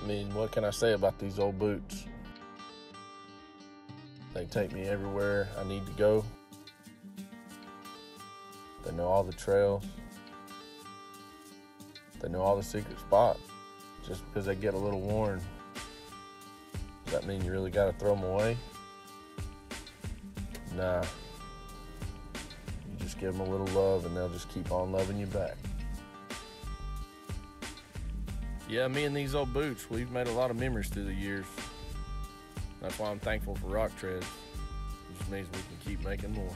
I mean, what can I say about these old boots? They take me everywhere I need to go. They know all the trails. They know all the secret spots. Just because they get a little worn, does that mean you really got to throw them away? Nah. You just give them a little love and they'll just keep on loving you back. Yeah, me and these old boots, we've made a lot of memories through the years. That's why I'm thankful for Rock Treads. It just means we can keep making more.